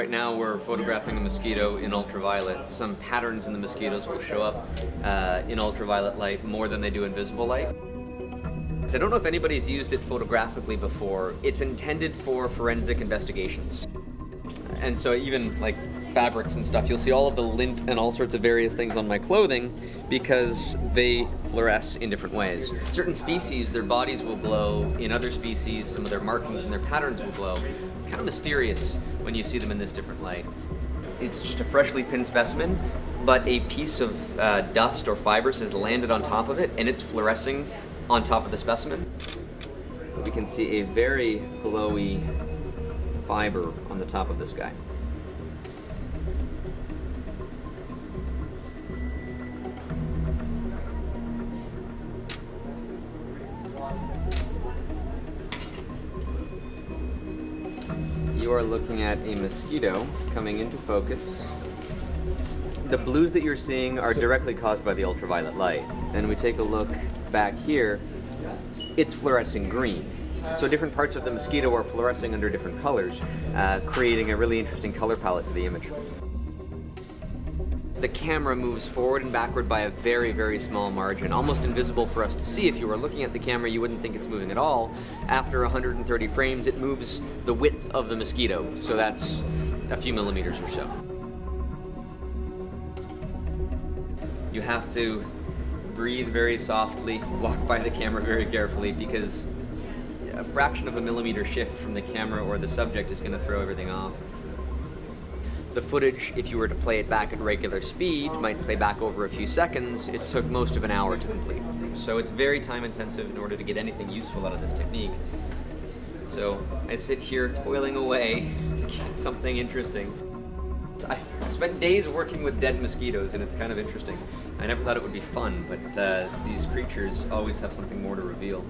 Right now we're photographing a mosquito in ultraviolet. Some patterns in the mosquitoes will show up uh, in ultraviolet light more than they do in visible light. So I don't know if anybody's used it photographically before. It's intended for forensic investigations. And so even like fabrics and stuff, you'll see all of the lint and all sorts of various things on my clothing because they fluoresce in different ways. Certain species, their bodies will glow. In other species, some of their markings and their patterns will glow. Kind of mysterious when you see them in this different light. It's just a freshly pinned specimen, but a piece of uh, dust or fibers has landed on top of it and it's fluorescing on top of the specimen. We can see a very glowy fiber on the top of this guy. You are looking at a mosquito coming into focus. The blues that you're seeing are directly caused by the ultraviolet light. And we take a look back here, it's fluorescing green. So different parts of the mosquito are fluorescing under different colors, uh, creating a really interesting color palette to the image. The camera moves forward and backward by a very, very small margin, almost invisible for us to see. If you were looking at the camera, you wouldn't think it's moving at all. After 130 frames, it moves the width of the mosquito, so that's a few millimeters or so. You have to breathe very softly, walk by the camera very carefully, because a fraction of a millimeter shift from the camera or the subject is going to throw everything off. The footage, if you were to play it back at regular speed, might play back over a few seconds. It took most of an hour to complete. So it's very time intensive in order to get anything useful out of this technique. So I sit here toiling away to get something interesting. I spent days working with dead mosquitoes and it's kind of interesting. I never thought it would be fun, but uh, these creatures always have something more to reveal.